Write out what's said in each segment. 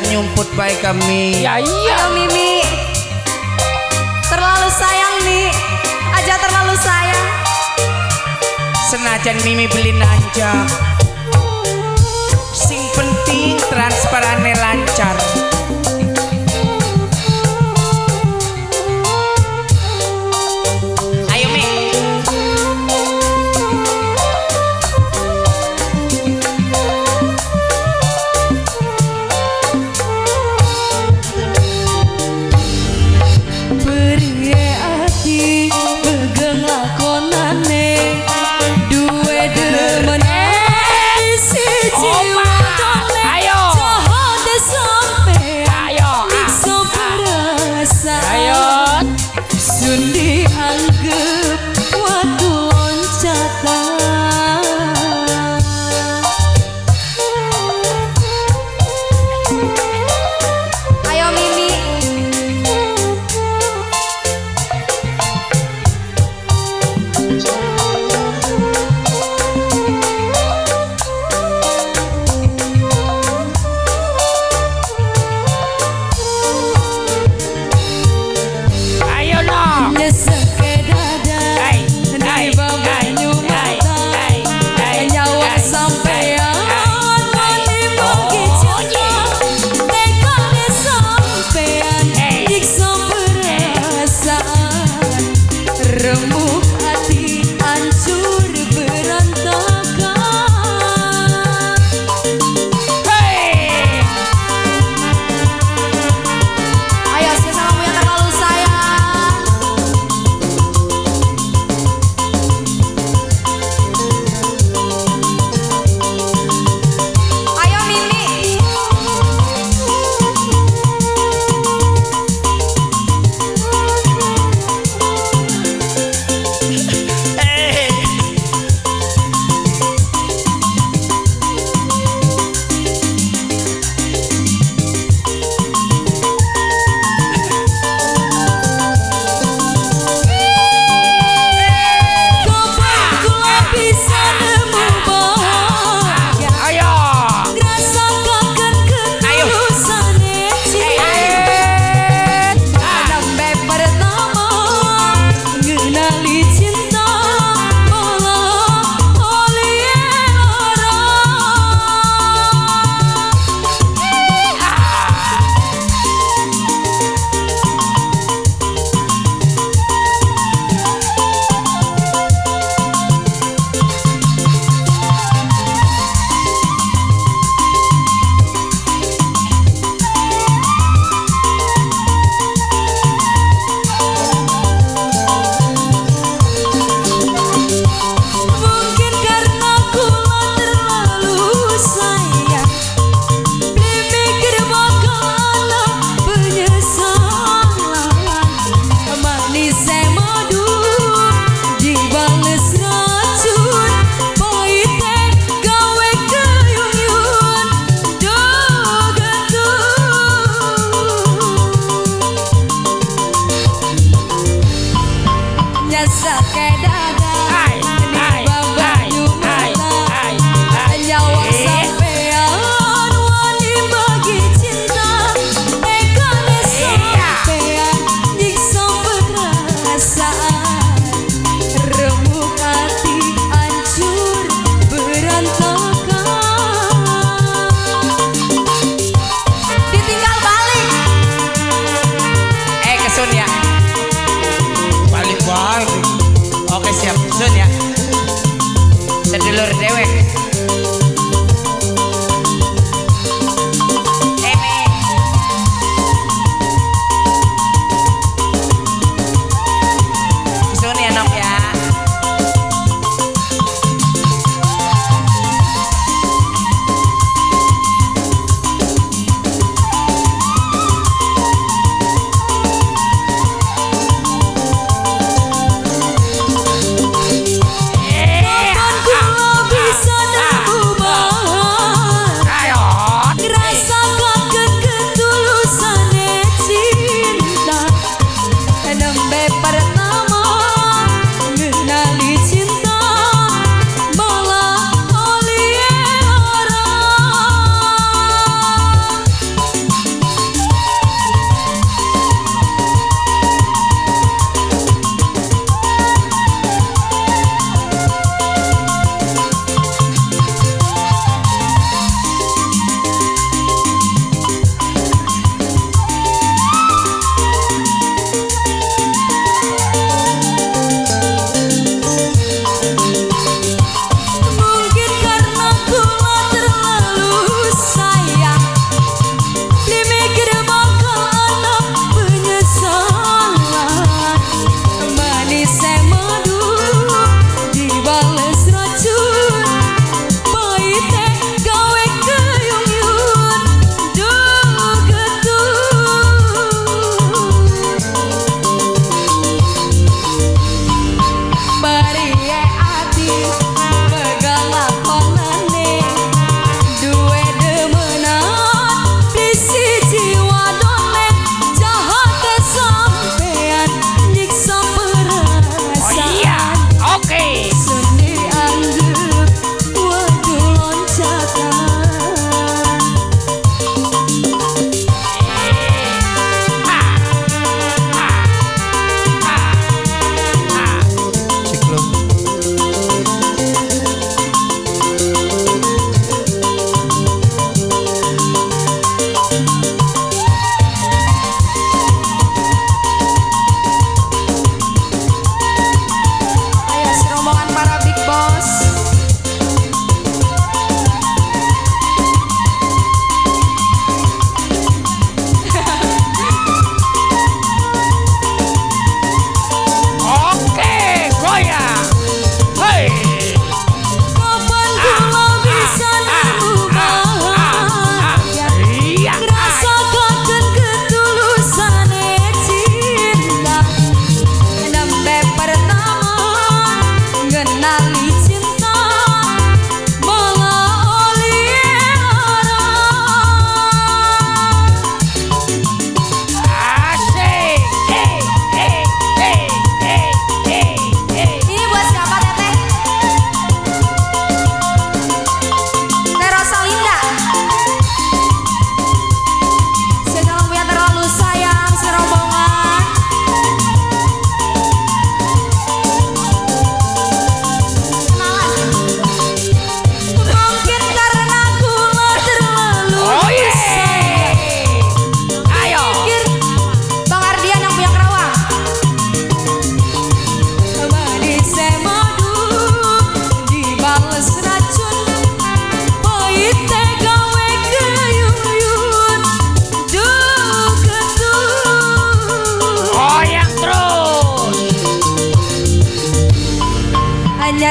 nyumput baik kami. Ya iya. Ayo, Mimi. Terlalu sayang Mi. Aja terlalu sayang. Senajan Mimi beli aja sing penting transparan casa reparto It's not too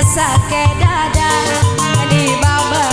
sakit dada di bawah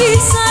一生。